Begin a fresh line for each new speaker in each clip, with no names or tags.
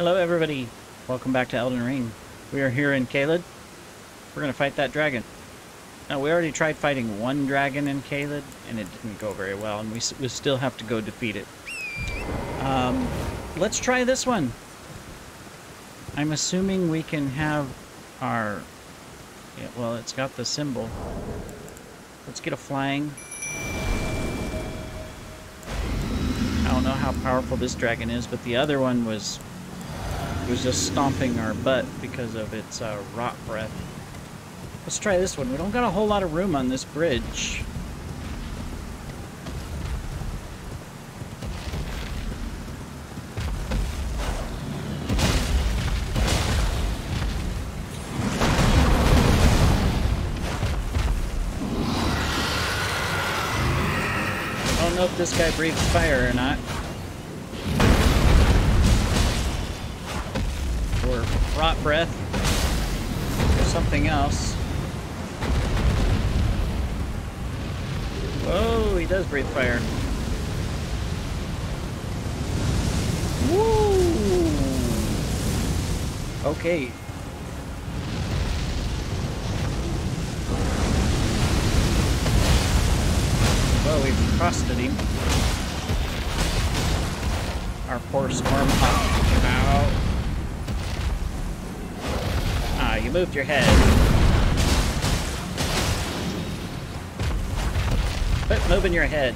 Hello everybody, welcome back to Elden Ring. We are here in Caelid. We're gonna fight that dragon. Now we already tried fighting one dragon in Caelid, and it didn't go very well, and we, we still have to go defeat it. Um, let's try this one. I'm assuming we can have our... Yeah, well, it's got the symbol. Let's get a flying. I don't know how powerful this dragon is, but the other one was was just stomping our butt because of its uh, rot breath. Let's try this one. We don't got a whole lot of room on this bridge. I don't know if this guy breathes fire or not. Rot breath. Or something else. Oh, he does breathe fire. Woo! Okay. Well, we've frosted him. Our poor storm hawk. You moved your head. Quit moving your head.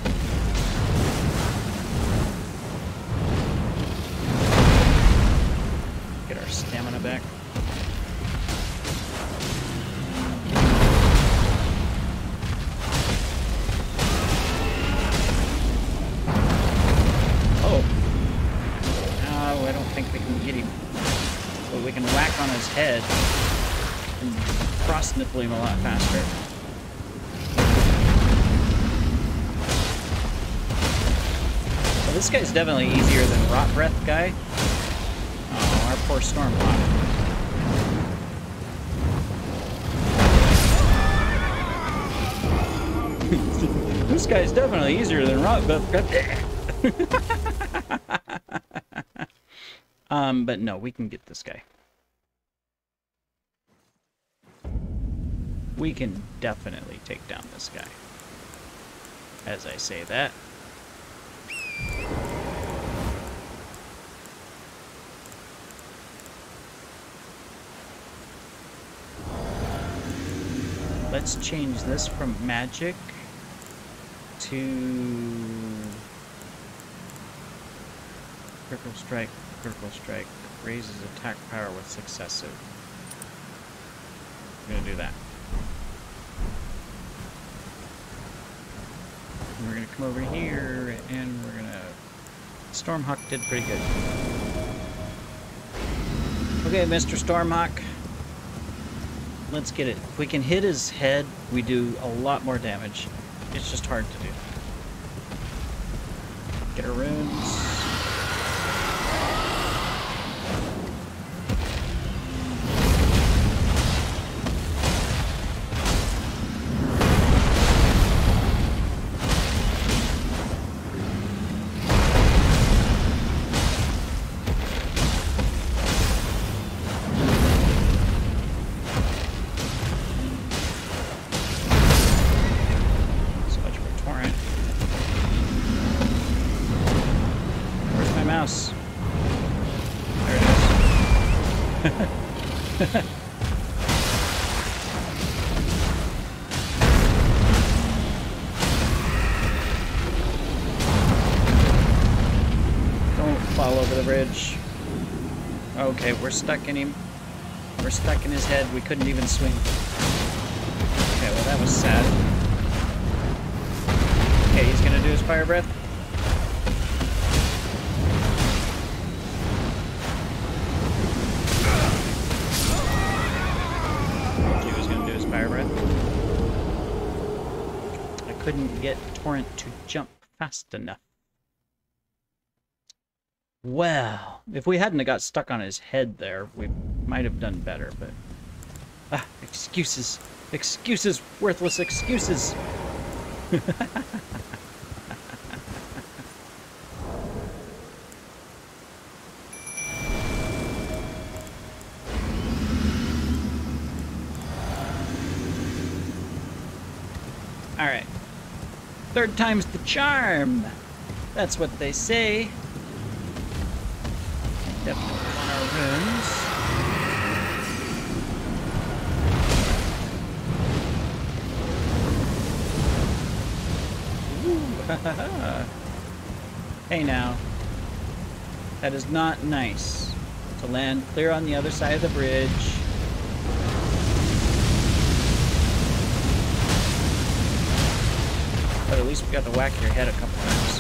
A lot faster. Well, this guy's definitely easier than Rot Breath guy. Oh, our poor Stormhawk. this guy's definitely easier than Rot Breath. um, but no, we can get this guy. We can definitely take down this guy. As I say that. Let's change this from magic to critical strike, critical strike raises attack power with successive. I'm gonna do that. And we're gonna come over here and we're gonna Stormhawk did pretty good. Okay, Mr. Stormhawk. Let's get it. If we can hit his head, we do a lot more damage. It's just hard to do. Get our runes. We're stuck in him. We're stuck in his head. We couldn't even swing. Okay, well that was sad. Okay, he's gonna do his fire breath. He was gonna do his fire breath. I couldn't get Torrent to jump fast enough. Well, if we hadn't got stuck on his head there, we might have done better, but... Ah, excuses. Excuses. Worthless excuses. Alright. Third time's the charm. That's what they say. Definitely want our runes. hey now. That is not nice. To land clear on the other side of the bridge. But at least we got to whack your head a couple times.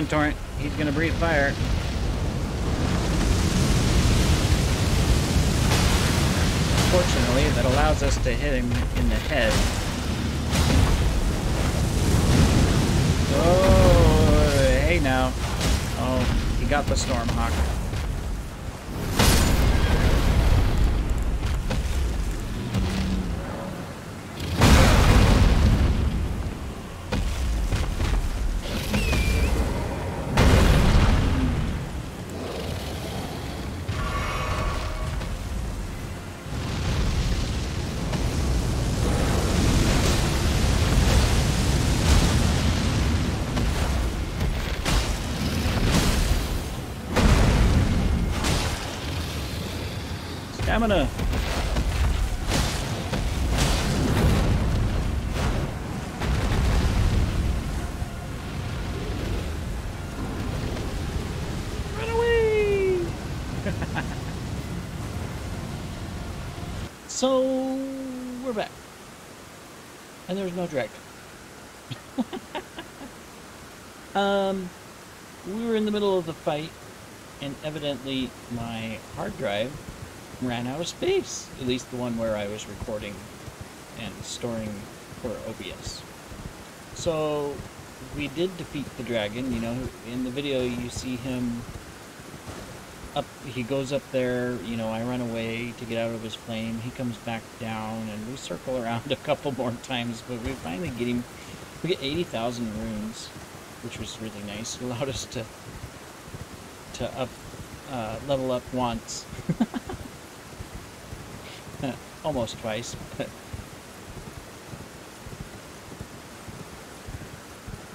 On, Torrent. He's gonna breathe fire. Fortunately, that allows us to hit him in the head. Oh, hey now. Oh, he got the Stormhawk. So, we're back. And there's no dragon. um, we were in the middle of the fight, and evidently my hard drive ran out of space. At least the one where I was recording and storing for OBS. So we did defeat the dragon. You know, in the video you see him up. He goes up there. You know, I run away to get out of his flame. He comes back down, and we circle around a couple more times. But we finally get him. We get eighty thousand runes, which was really nice. It allowed us to to up uh, level up once. Almost twice.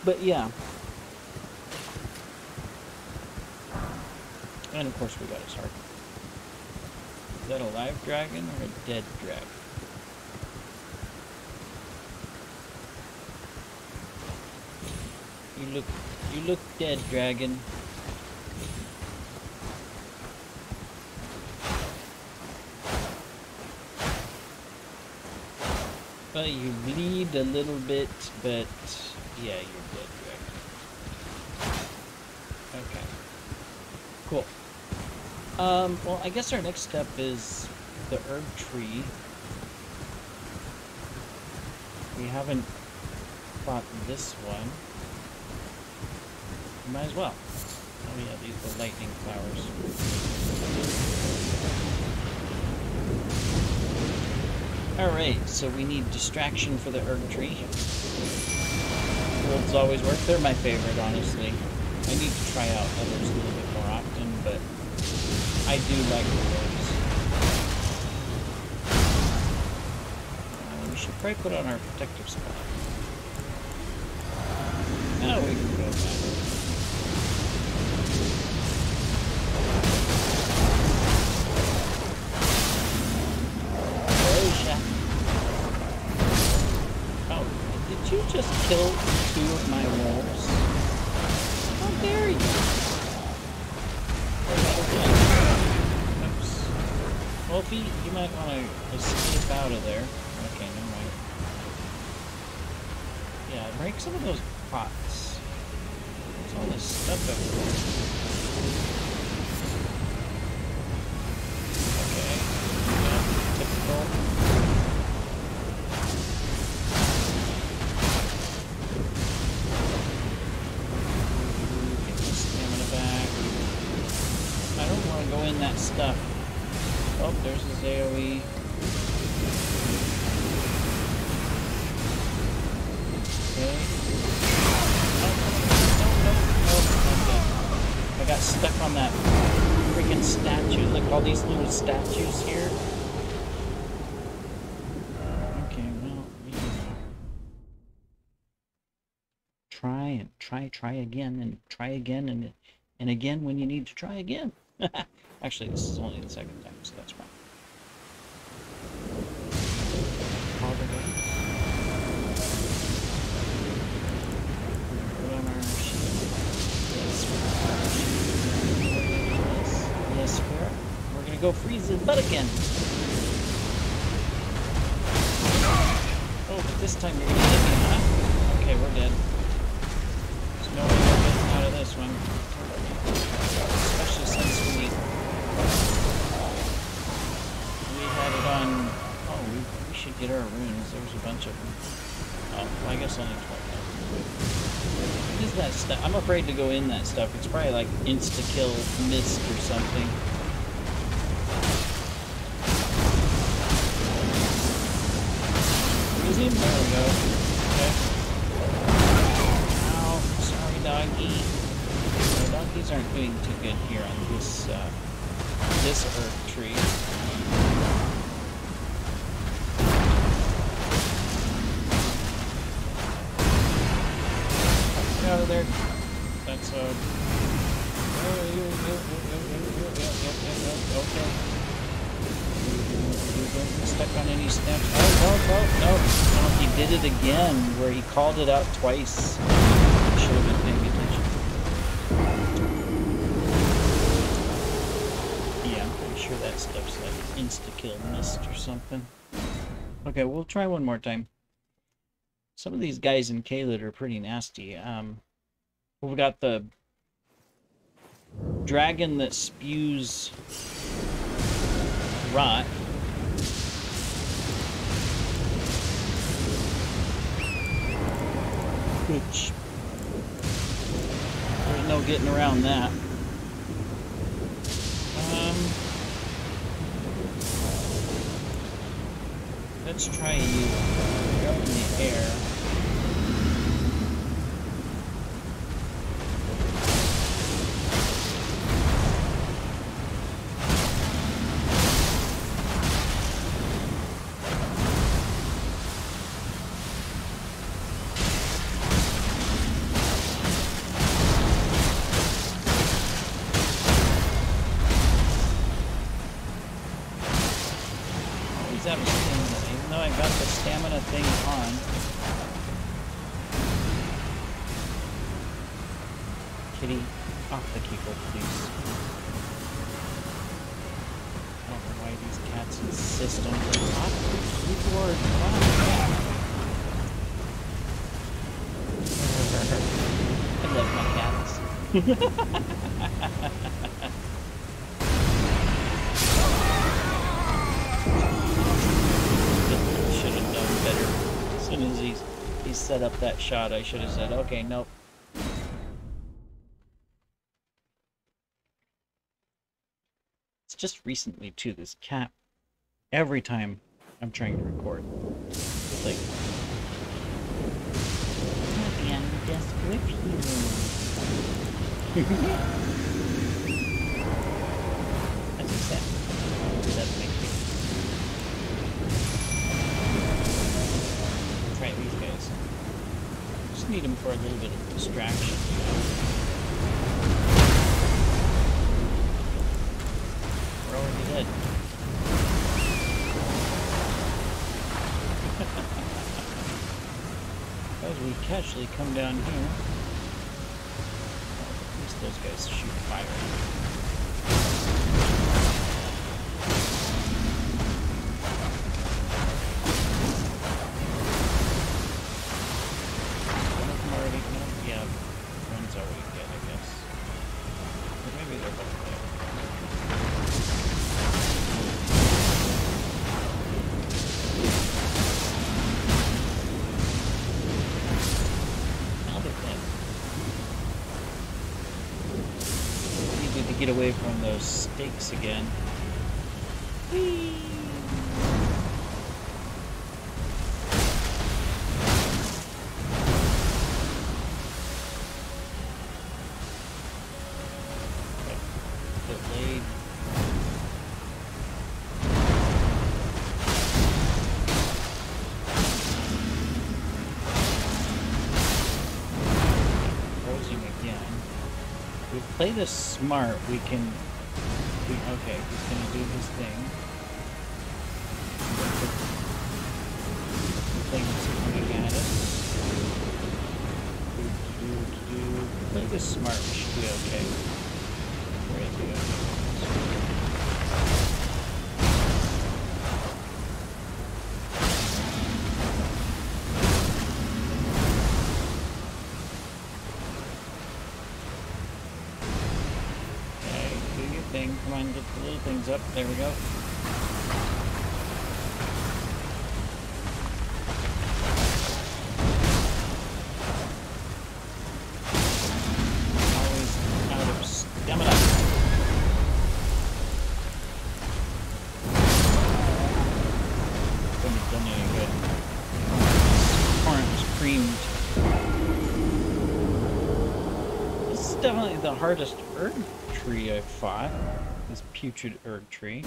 but yeah. And of course we got his heart. Is that a live dragon or a dead dragon? You look you look dead, dragon. Well, you bleed a little bit, but yeah, you're dead, Um, well, I guess our next step is the Erd tree. We haven't fought this one. We Might as well. Oh yeah, these are the lightning flowers. Alright, so we need distraction for the Erd tree. Wolves always work. They're my favorite, honestly. I need to try out others a little bit more often, but I do like wolves. Uh, we should probably put on our protective spot. Oh, we can go back. you just kill two of my wolves? If you, might want to escape out of there. Okay, never mind. Yeah, break some of those pots. There's all this stuff. Okay. Little statues here. Okay, well, you know. Try and try, try again, and try again, and and again when you need to try again. Actually, this is only the second time, so that's fine. We're gonna go freeze his butt again. Oh, but this time you're gonna hit me, huh? Okay, we're dead. There's no way we're getting out of this one. Especially since we we had it on. Oh, we, we should get our runes. There's a bunch of them. Oh, well, I guess only 12. What is that stuff? I'm afraid to go in that stuff. It's probably like insta kill mist or something. Use him? There we go. Okay. Ow, sorry, doggy. The donkeys aren't doing too good here on this uh, this Erd tree. It again, where he called it out twice. Should have been paying attention. Yeah, I'm pretty sure that stuff's like insta-kill mist or something. Okay, we'll try one more time. Some of these guys in Caelid are pretty nasty. Um, we've got the dragon that spews rot. Which there's no getting around that. Um, let's try you. Set up that shot, I should have said, okay, nope. It's just recently too. This cat, every time I'm trying to record, it's like, "Again, just with you." That's a sad. That makes me try these guys. Just need them for a little bit of distraction. We're already come down here, those guys shoot fire. Get away from those stakes again. This smart, we can. We, okay, he's gonna do his thing. The thing's coming at us. Do, do, do, do. Play this smart, we should be okay. Where is he? Come on, get the little things up. There we go. This is definitely the hardest Erd tree I've fought. This putrid Erd tree.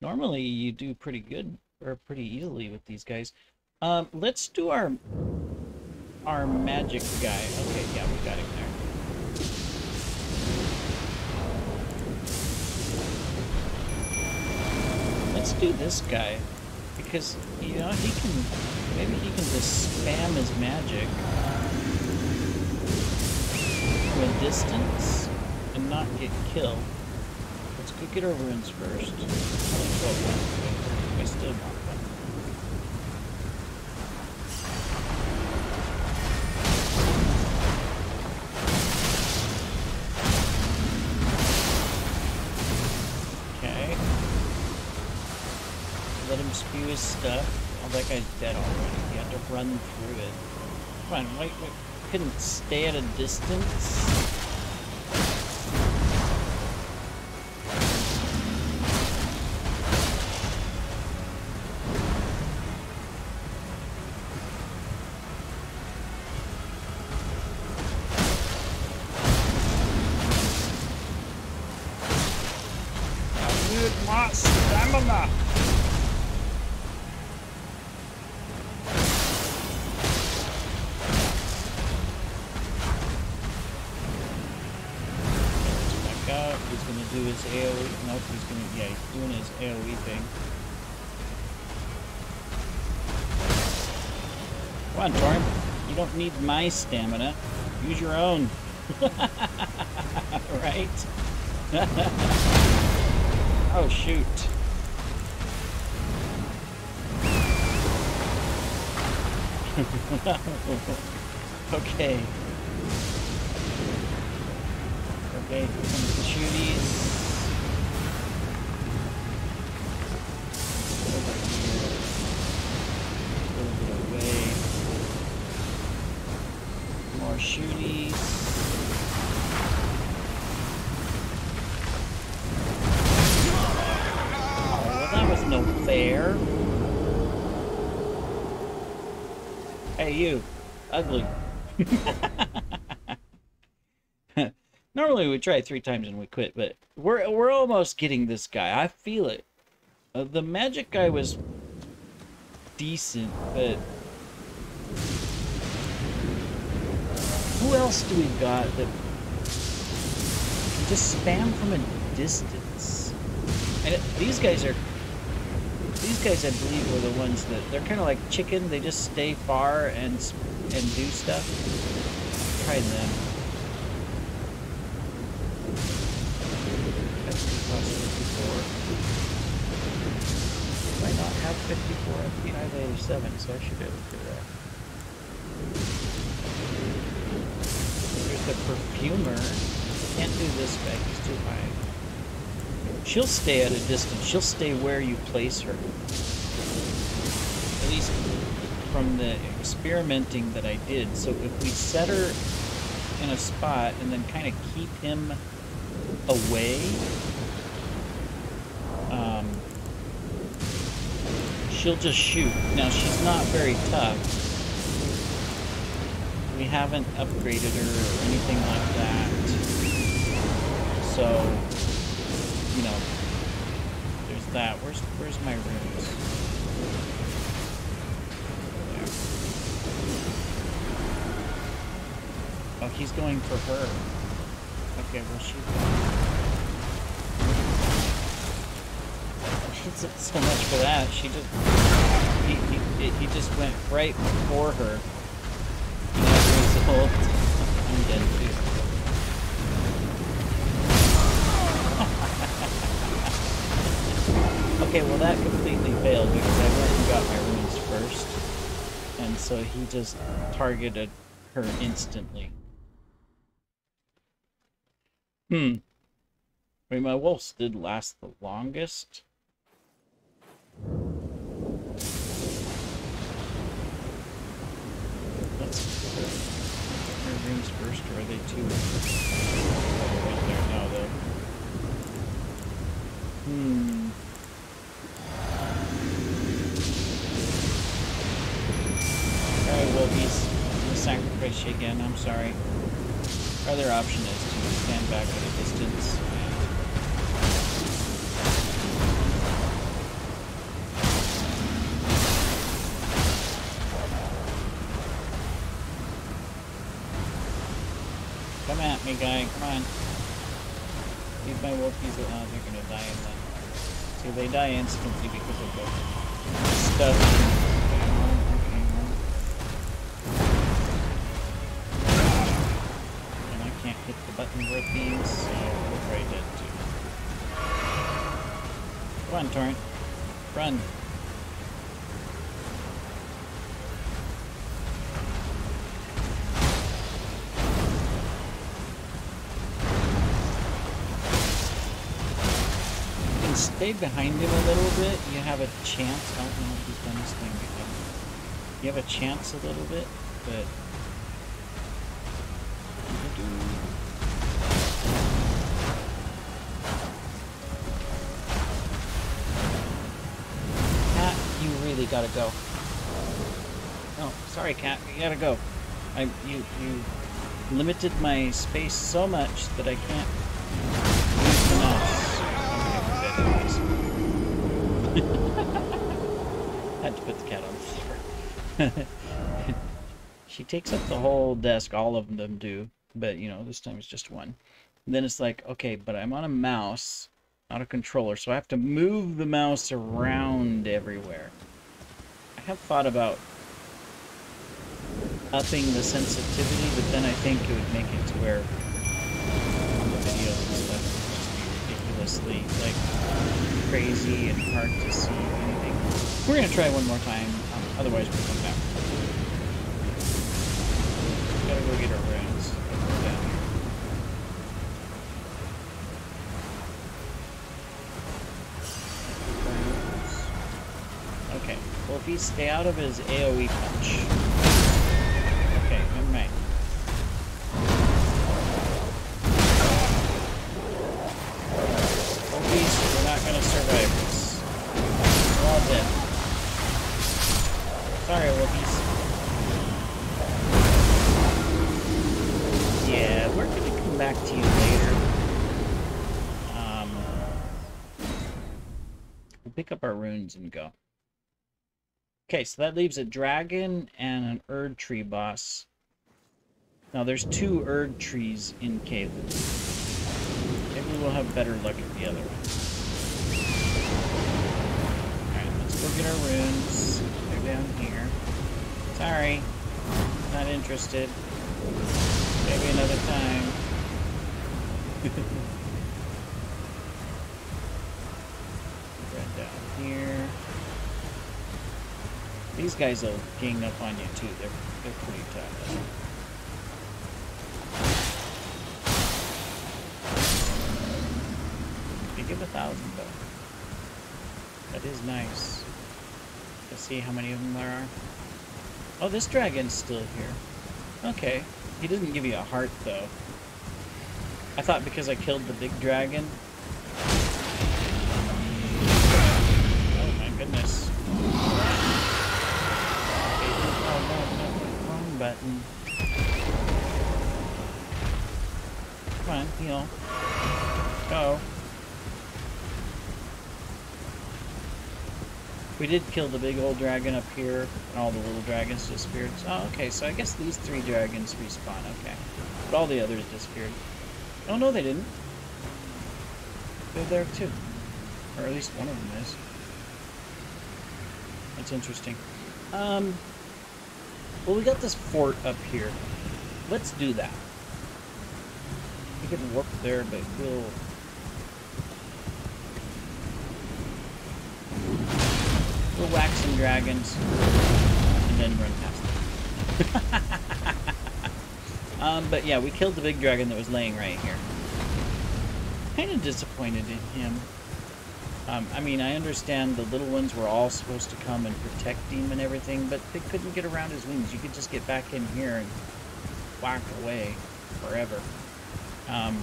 Normally you do pretty good or pretty easily with these guys. Um, let's do our our magic guy. Okay, yeah, we got him there. Let's do this guy because you know he can maybe he can just spam his magic from a distance and not get killed. Let's go get our runes first. I still want them. Okay. Let him spew his stuff. Oh, that guy's dead already. He had to run through it. On, wait, wait. Couldn't stay at a distance? On, Torm. You don't need my stamina. Use your own. right? oh, shoot. okay. Okay, here comes the shooties. Normally we try three times and we quit, but we're we're almost getting this guy. I feel it. Uh, the magic guy was decent, but who else do we got that just spam from a distance? And it, these guys are these guys, I believe, were the ones that they're kind of like chicken. They just stay far and and do stuff. Try them. 54. Might not have 54 FP. I have 87, so I should be able to do that. There's the perfumer. Can't do this guy. He's too high. She'll stay at a distance. She'll stay where you place her. At least from the experimenting that I did. So if we set her in a spot and then kind of keep him away. Um, she'll just shoot. Now, she's not very tough. We haven't upgraded her or anything like that. So, you know, there's that. Where's where's my? There. Oh, he's going for her. Okay, well she. She did so much for that. She just he he he just went right for her. And as a result, I'm dead too. Okay, well that completely failed because I went and got my runes first. And so he just targeted her instantly. Hmm. I mean, my wolves did last the longest. Let's her runes first, or are they two? Right there now, though. Hmm. Alright, Wolfies. I'm gonna sacrifice you again, I'm sorry. Our other option is stand back at a distance Come at me, guy. Come on. Leave my wolfies alone. They're gonna die in that. See, they die instantly because of the stuff. Torrent. Run. You can stay behind him a little bit. You have a chance. I don't know if he's done his thing again. You have a chance a little bit, but. Gotta go. Oh, sorry, cat. You gotta go. I you you limited my space so much that I can't. Had to put the cat on the floor. she takes up the whole desk. All of them do, but you know this time it's just one. And then it's like, okay, but I'm on a mouse, not a controller, so I have to move the mouse around everywhere. I have thought about upping the sensitivity, but then I think it would make it to where on the videos and stuff would just be ridiculously like crazy and hard to see anything. We're gonna try one more time, um, otherwise we'll come back. Gotta go get our runes. We're down here. Runes. Okay, he stay out of his AoE punch. Okay, never mind. Wolfies, we're not gonna survive this. We're all dead. Sorry, Wolfies. Yeah, we're gonna come back to you later. Um, we'll pick up our runes and go. Okay, so that leaves a dragon and an Erd tree boss. Now there's two Erd trees in Caelid. Maybe we'll have better luck at the other one. Alright, let's go get our runes. They're down here. Sorry. Not interested. Maybe another time. Red down here. These guys will gang up on you too. They're they're pretty tough. They give a thousand though. That is nice. Let's see how many of them there are. Oh, this dragon's still here. Okay. He doesn't give you a heart, though. I thought because I killed the big dragon. Oh my goodness. Oh no, no, wrong button. Come on, heal. Go. We did kill the big old dragon up here, and all the little dragons disappeared. Oh, okay, so I guess these three dragons respawn, okay. But all the others disappeared. Oh, no, they didn't. They're there, too. Or at least one of them is. That's interesting. Um, well, we got this fort up here. Let's do that. We can warp there, but we'll We'll whack some dragons and then run past them. um, but yeah, we killed the big dragon that was laying right here. Kind of disappointed in him. Um, I mean, I understand the little ones were all supposed to come and protect him and everything, but they couldn't get around his wings. You could just get back in here and whack away forever. Um,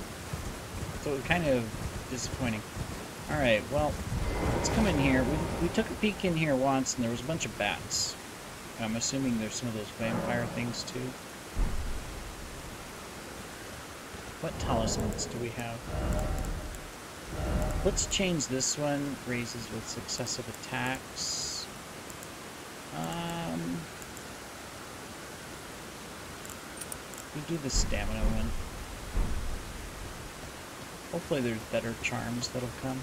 so it was kind of disappointing. Alright, well, let's come in here. We, we took a peek in here once, and there was a bunch of bats. I'm assuming there's some of those vampire things, too. What talismans do we have? Let's change this one. Raises with successive attacks. Um, we do the stamina one. Hopefully there's better charms that'll come.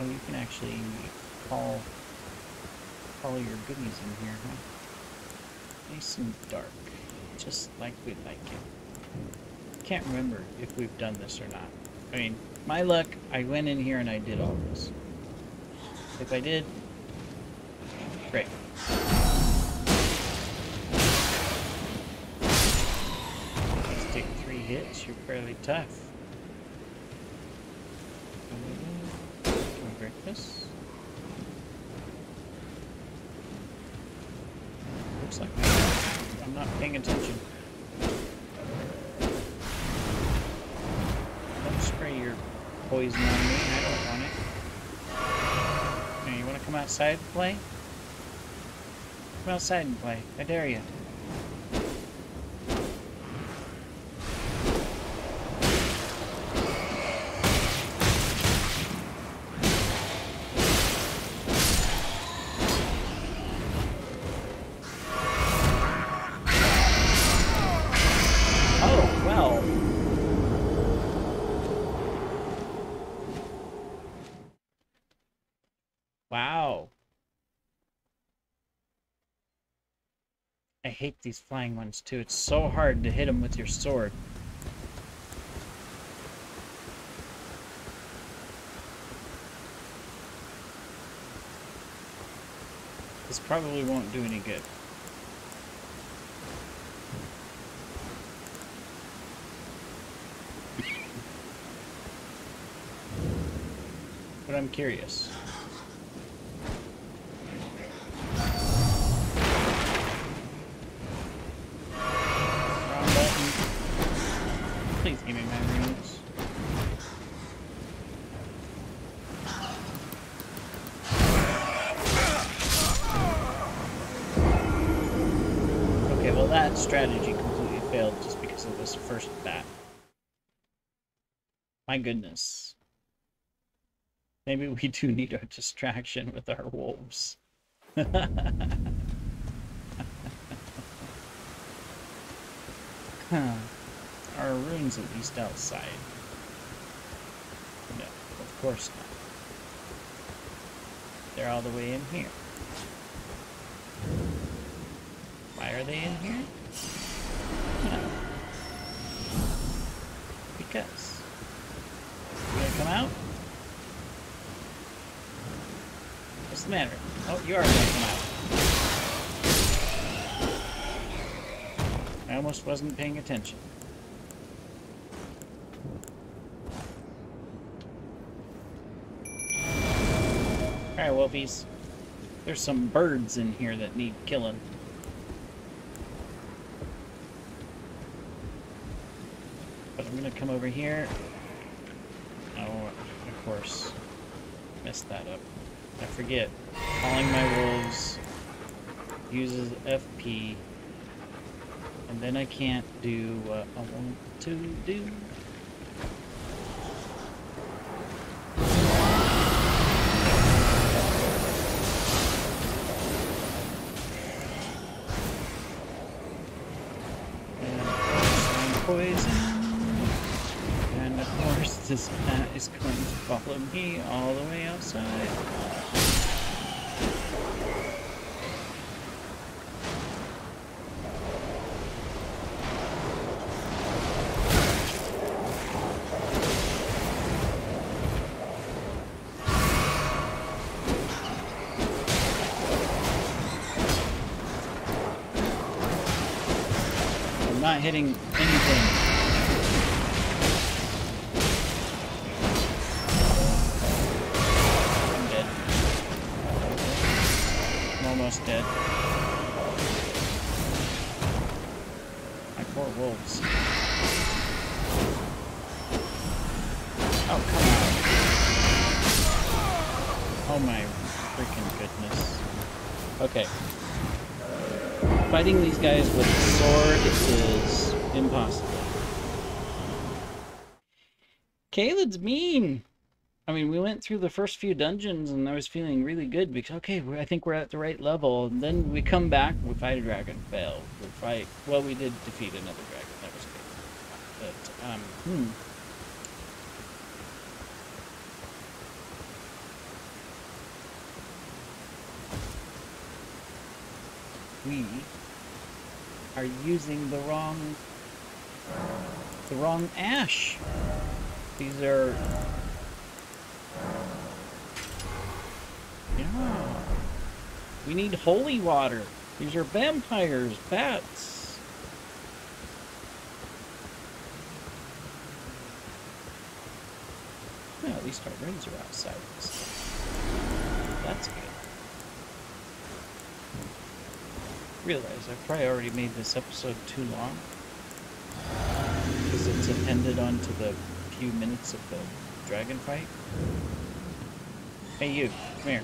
Oh, you can actually call call your goodies in here, huh? Nice and dark. Just like we like it. Can't remember if we've done this or not. I mean, my luck, I went in here and I did all this. If I did, great. Let's take three hits. You're fairly tough. this? Looks like I'm not paying attention. Don't spray your poison on me. and I don't want it. Now, you want to come outside and play? Come outside and play. I dare you. Hate these flying ones too. It's so hard to hit them with your sword. This probably won't do any good. But I'm curious. Strategy completely failed just because of this first bat. My goodness. Maybe we do need a distraction with our wolves. huh. our runes at least outside. No, of course not. They're all the way in here. Why are they in here? Because. You gonna come out? What's the matter? Oh, you are gonna come out. I almost wasn't paying attention. Alright, Wolfies. There's some birds in here that need killing. I'm gonna come over here. Oh, of course. Messed that up. I forget. Calling my wolves uses FP. And then I can't do what I want to do. This cat is going to follow me all the way outside. Almost dead. My poor wolves. Oh, come on. Oh my freaking goodness. Okay. Fighting these guys with a sword is impossible. Caleb's mean. I mean, we went through the first few dungeons and I was feeling really good because, okay, I think we're at the right level. And then we come back, we fight a dragon, fail. We fight, well, we did defeat another dragon. That was good. But, um, hmm. We are using the wrong the wrong ash. These are Yeah. We need holy water. These are vampires, bats. Well, at least our rings are outside. That's good. realize I've probably already made this episode too long. Because it's appended onto the few minutes of the dragon fight. Hey you, come here.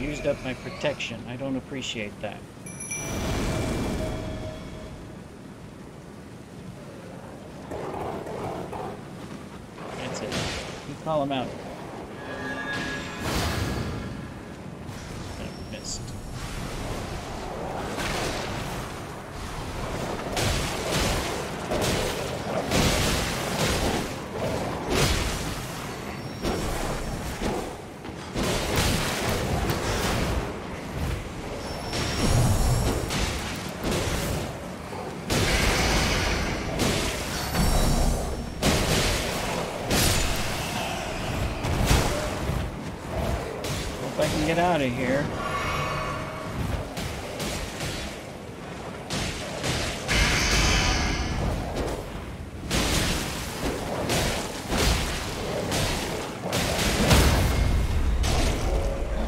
You used up my protection. I don't appreciate that. That's it. You call him out. I missed. Get out of here.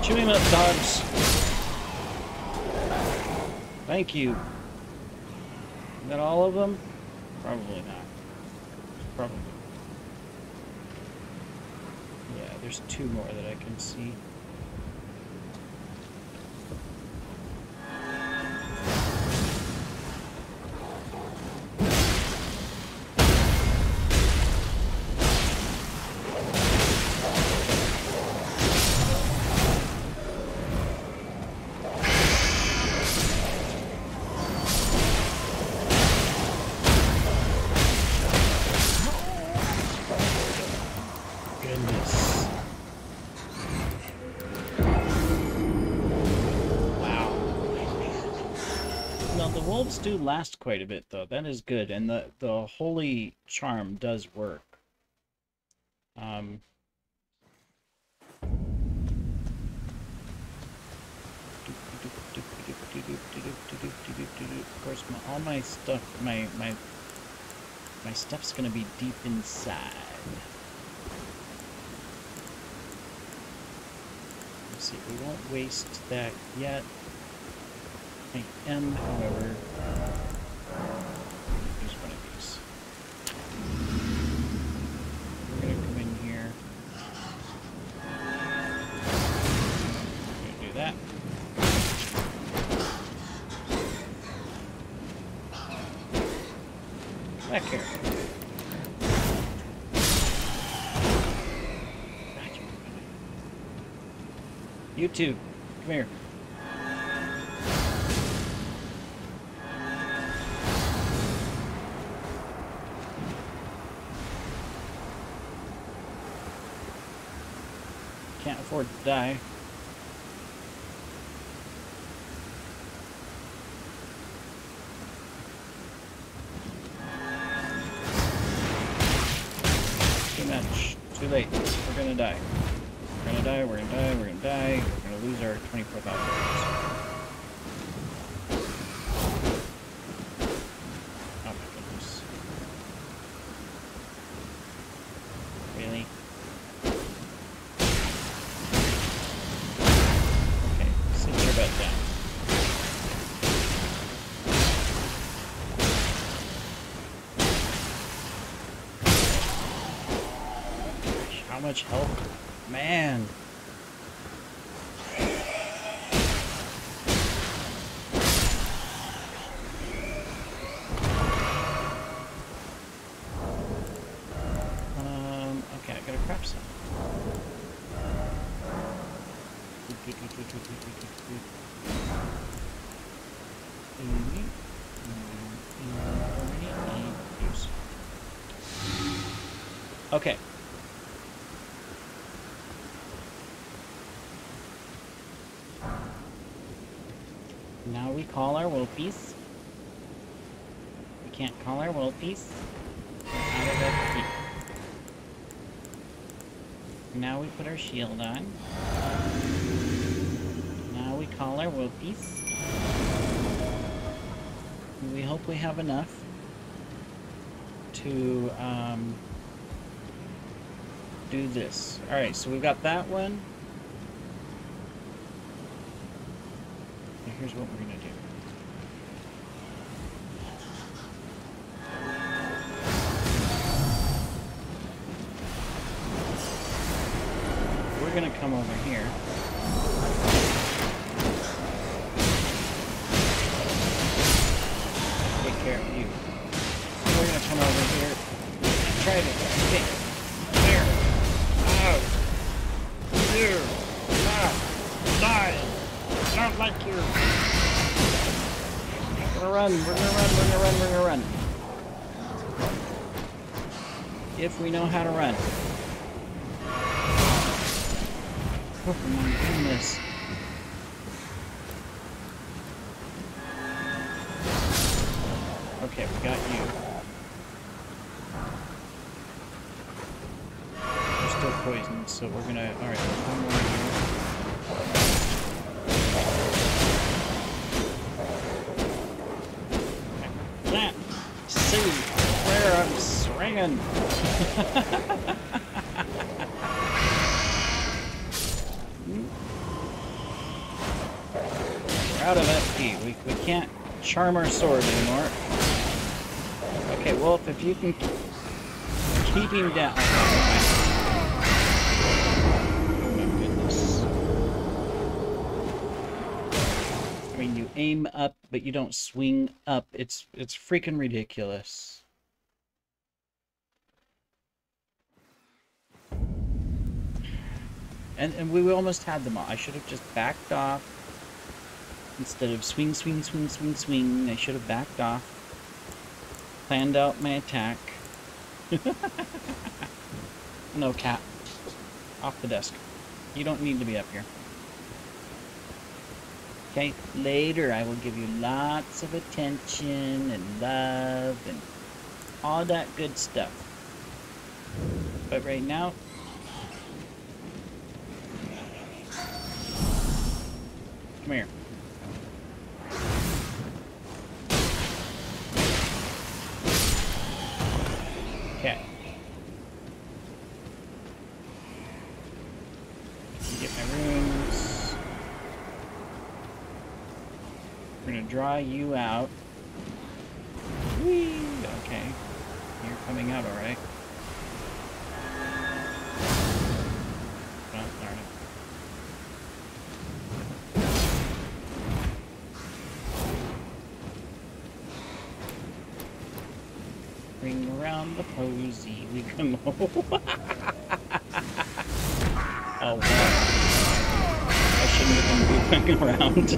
Chew him up, dogs. Thank you. The do last quite a bit, though. That is good, and the the holy charm does work. Um. Of course, my, all my stuff, my my my stuff's gonna be deep inside. Let's see, we won't waste that yet. I am, however, use one of these. We're gonna come in here. Gonna do that. Back here. You two, come here. Can't much health? Man. Um, okay, I gotta craft some. Okay. Now we call our world piece. We can't call our world XP. Now we put our shield on. Now we call our world piece. We hope we have enough to um, do this. Alright, so we've got that one. Here's what we're gonna do. Swinging! We're out of FP. We, we can't charm our sword anymore. Okay, Wolf, if you can keep him down. Oh goodness. I mean, you aim up, but you don't swing up. It's it's freaking ridiculous. And, and we almost had them all. I should have just backed off. Instead of swing, swing, swing, swing, swing, I should have backed off. Planned out my attack. no, cat. Off the desk. You don't need to be up here. Okay, later I will give you lots of attention and love and all that good stuff. But right now, come here. Okay. Get my runes. We're gonna dry you out. Whee! Okay. You're coming out alright. Ring around the posy, we come home. oh. I shouldn't have been around.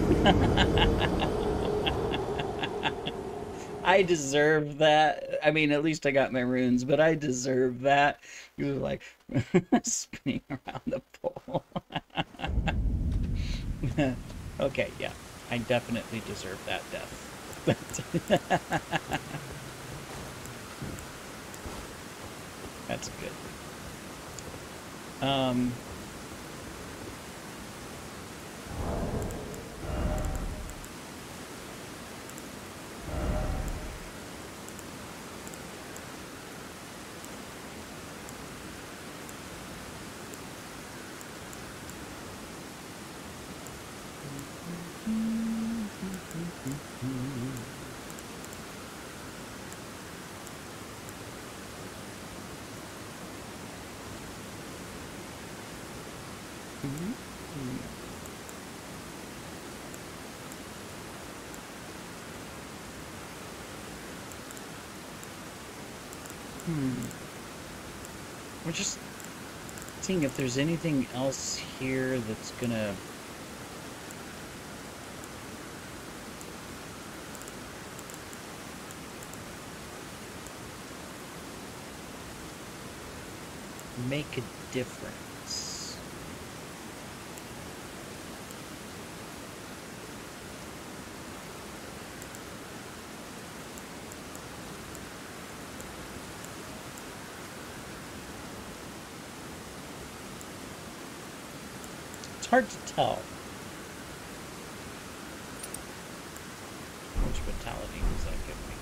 I deserve that. I mean, at least I got my runes, but I deserve that. You were like spinning around the pole. okay, yeah. I definitely deserve that death. That's good. Um, Hmm. We're just seeing if there's anything else here that's gonna... make a difference. It's hard to tell. Which vitality does that give me?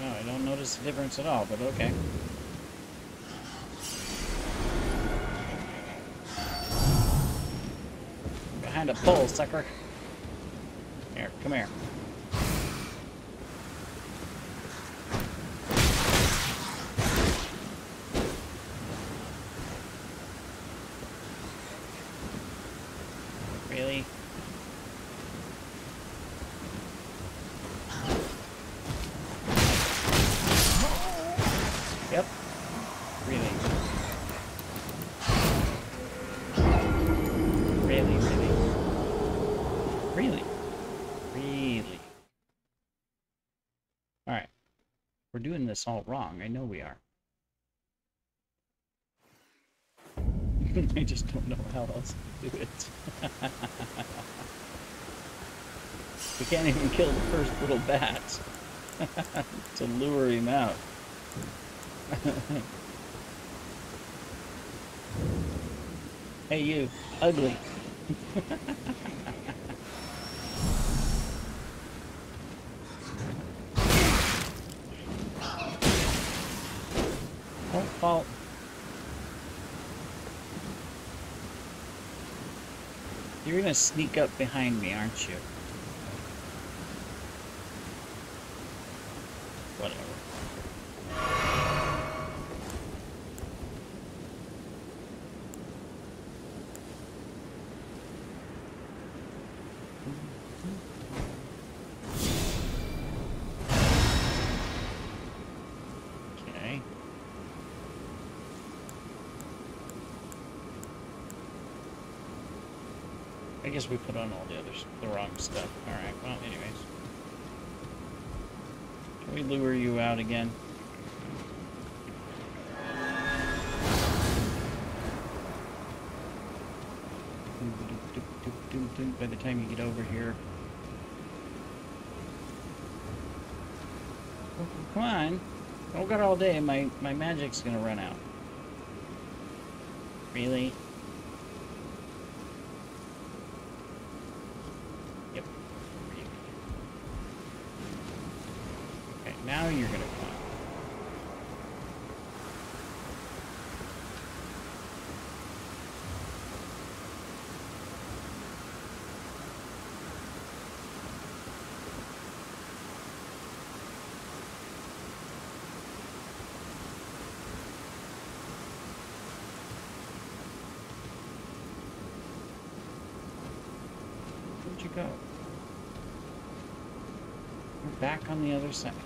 No, I don't notice a difference at all, but okay. Behind a pole, sucker. Here, come here. Really? Yep. Really. Really, really. Really. Really. Alright. We're doing this all wrong. I know we are. I just don't know how else to do it. we can't even kill the first little bat to lure him out. hey you, ugly. Don't fall. Gonna sneak up behind me, aren't you? I guess we put on all the others, the wrong stuff. Alright, well, anyways. Can we lure you out again? By the time you get over here. Come on. Don't got all day. My, my magic's gonna run out. Really? Yep. Really. Okay, now you're gonna come. you go? We're back on the other side.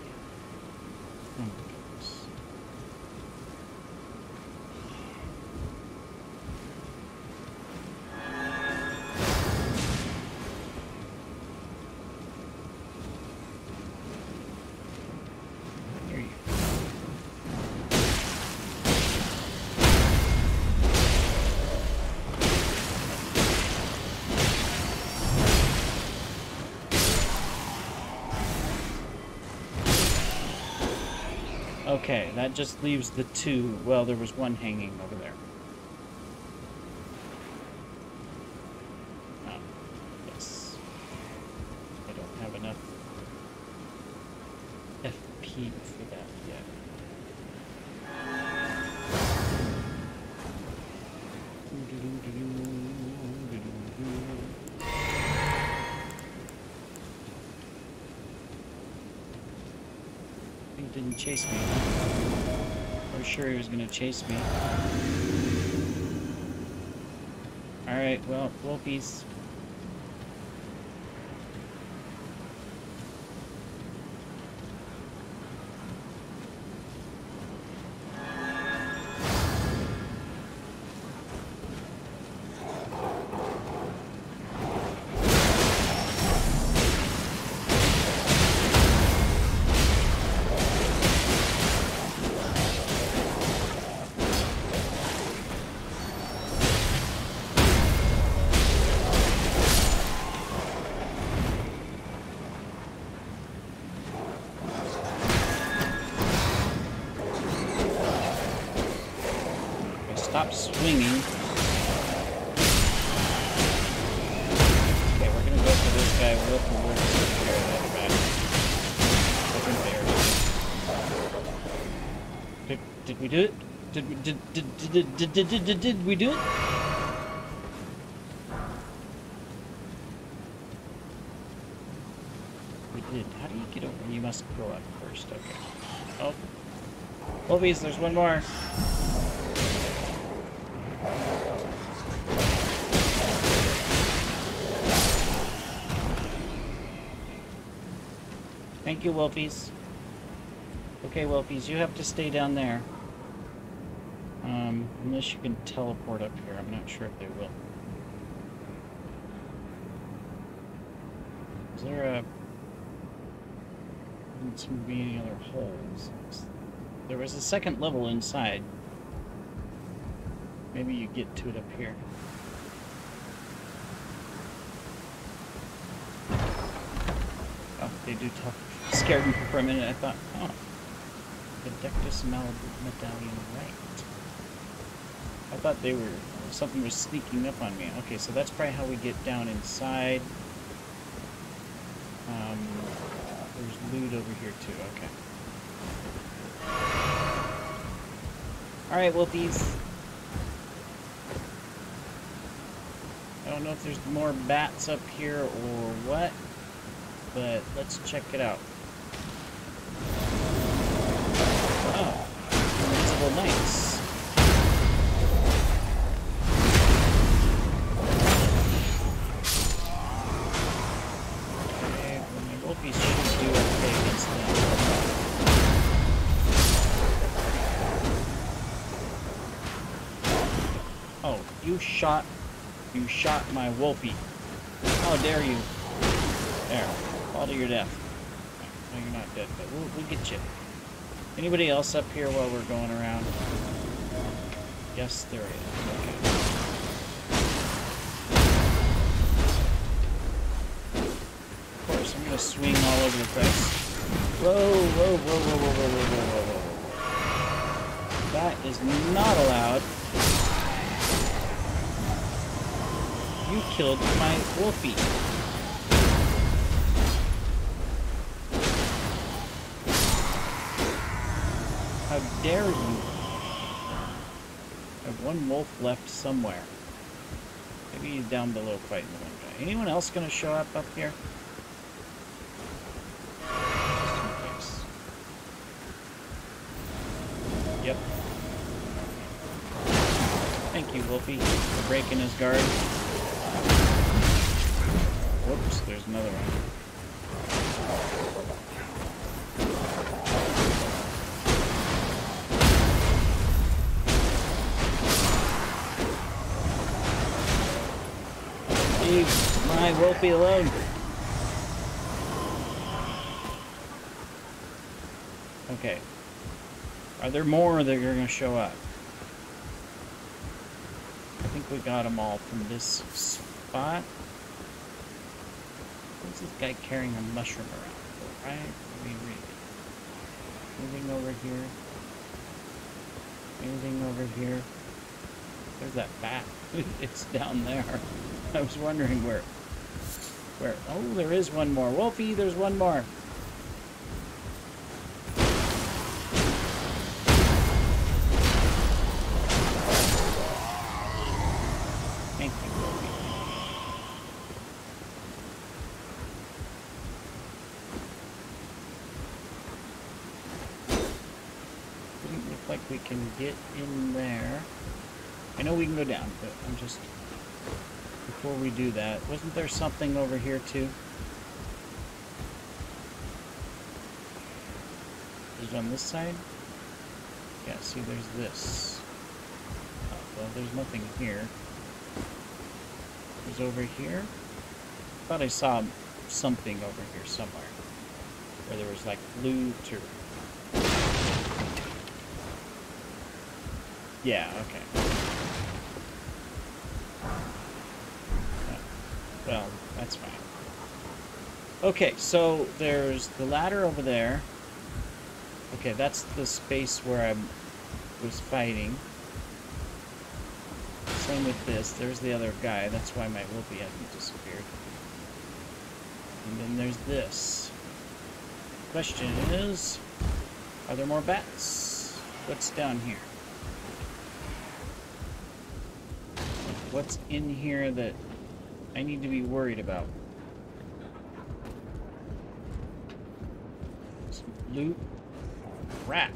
Okay, that just leaves the two. Well, there was one hanging over there. Ah, yes. I don't have enough FP for that yet. Didn't chase me. Sure he was gonna chase me. Alright, well, Wolfies. Did did did did did we do it? We did. How do you get over? You must go up first. Okay. Oh. Wolfies, there's one more. Thank you, Wolfies. Okay, Wolfies, you have to stay down there. Um, unless you can teleport up here. I'm not sure if they will. Is there a... Doesn't seem to be any other holes. There was a second level inside. Maybe you get to it up here. Oh, they do talk. Scared me for a minute. I thought, oh, the Dectus Medallion right. I thought they were something was sneaking up on me. Okay, so that's probably how we get down inside. Um, there's loot over here too. Okay. All right, well these... I don't know if there's more bats up here or what, but let's check it out. Oh, invisible knights. Shot, you shot my wolfie. How dare you? There, fall to your death. No, you're not dead, but we'll, we'll get you. Anybody else up here while we're going around? Yes, there is. Okay. Of course, I'm gonna swing all over the place. Whoa, whoa, whoa, whoa, whoa, whoa, whoa, whoa, whoa, whoa. That is not allowed. You killed my wolfie. How dare you? I have one wolf left somewhere. Maybe he's down below fighting the one guy. Anyone else gonna show up up here? Yep. Thank you, Wolfie, for breaking his guard. Whoops, there's another one. Leave my Wolfie alone. Okay. Are there more that are going to show up? I think we got them all from this spot. This guy carrying a mushroom around for, right? Let me read it. Moving over here. Moving over here. There's that bat. it's down there. I was wondering where. Where? Oh, there is one more. Wolfie, there's one more. Thank you, Wolfie. Doesn't look like we can get in there. I know we can go down, but I'm just... Before we do that, wasn't there something over here too? Is it on this side? Yeah, see there's this. Oh, well, there's nothing here. There's over here. thought I saw something over here somewhere. Where there was like loot or... Yeah, okay. Well, that's fine. Okay, so there's the ladder over there. Okay, that's the space where I was fighting. Same with this. There's the other guy. That's why my Wolfie hasn't disappeared. And then there's this. Question is, are there more bats? What's down here? What's in here that I need to be worried about? Some loot. Rat.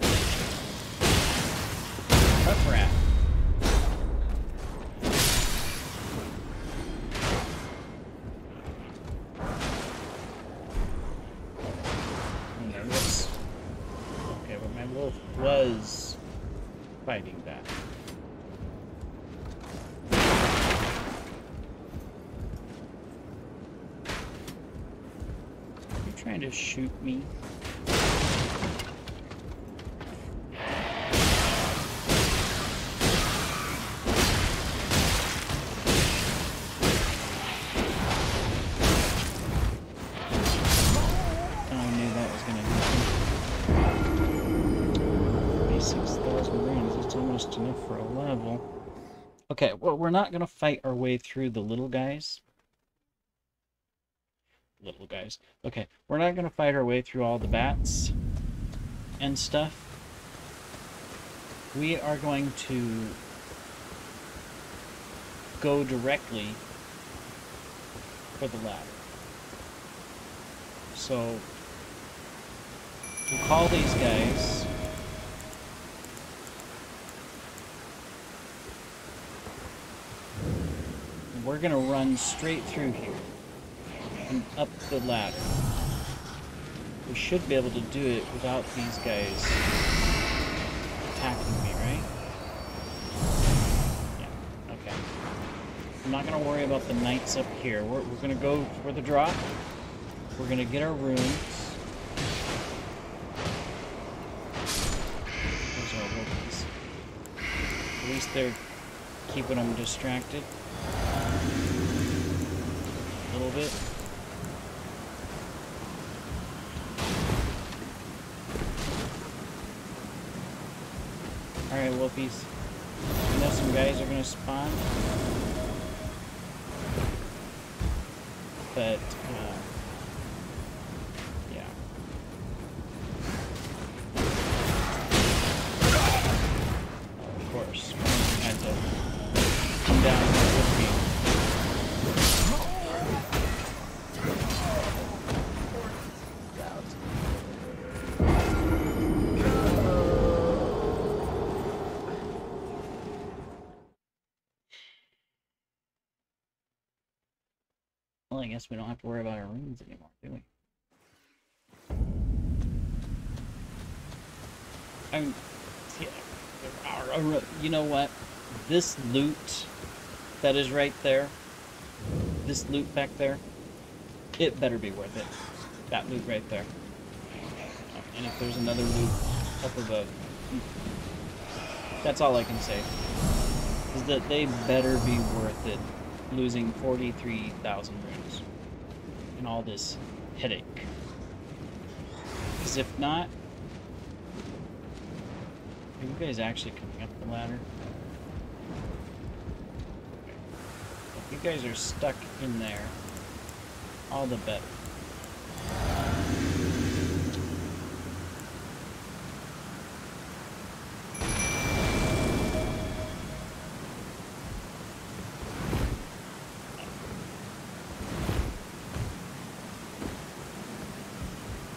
A level. Okay, well, we're not gonna fight our way through the little guys. Little guys. Okay, we're not gonna fight our way through all the bats and stuff. We are going to go directly for the ladder. So we'll call these guys. We're gonna run straight through here and up the ladder. We should be able to do it without these guys attacking me, right? Yeah, okay. I'm not gonna worry about the knights up here. We're, we're gonna go for the drop. We're gonna get our runes. Those are our weapons. At least they're keeping them distracted. A little bit. I know some guys are gonna spawn. But, Well, I guess we don't have to worry about our runes anymore, do we? I'm, yeah, uh, uh, uh, you know what? This loot that is right there, this loot back there, it better be worth it. That loot right there. And if there's another loot up above, that's all I can say. Is that they better be worth it losing 43,000 runes and all this headache. Because if not, are you guys actually coming up the ladder? If you guys are stuck in there, all the better.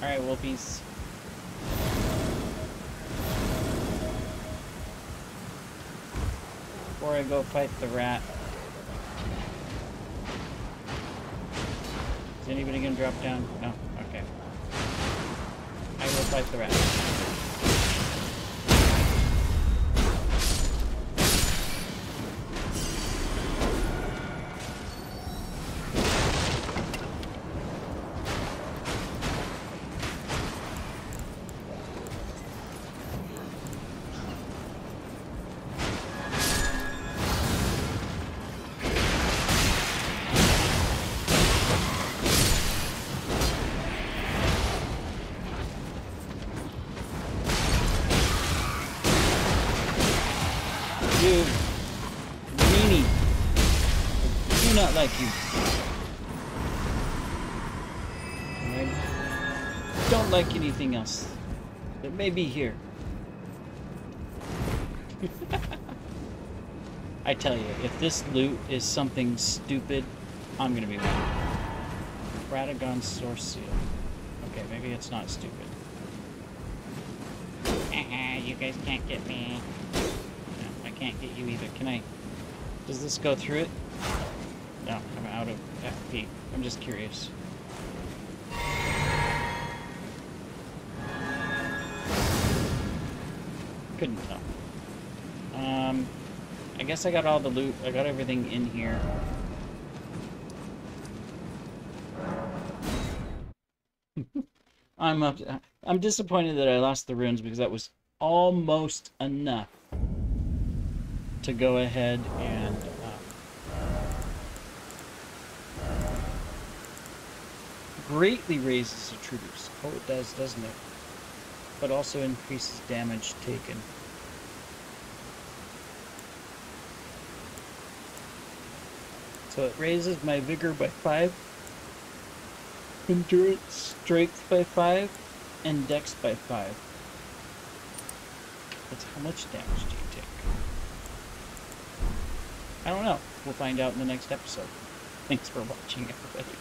Alright, Wolfies. Before I go fight the rat. Is anybody gonna drop down? No? Okay. I will fight the rat. Like you. And I don't like anything else that may be here. I tell you, if this loot is something stupid, I'm gonna be mad. Radagon Soreseal. Okay, maybe it's not stupid. Uh-uh, you guys can't get me. No, I can't get you either. Can I... Does this go through it? Out of FP. I'm just curious. Couldn't tell. Um, I guess I got all the loot. I got everything in here. I'm up. I'm disappointed that I lost the runes because that was almost enough to go ahead and greatly raises the intruders. Oh, it does, doesn't it? But also increases damage taken. So it raises my vigor by 5, endurance, strength by 5, and dex by 5. That's how much damage do you take? I don't know. We'll find out in the next episode. Thanks for watching, everybody.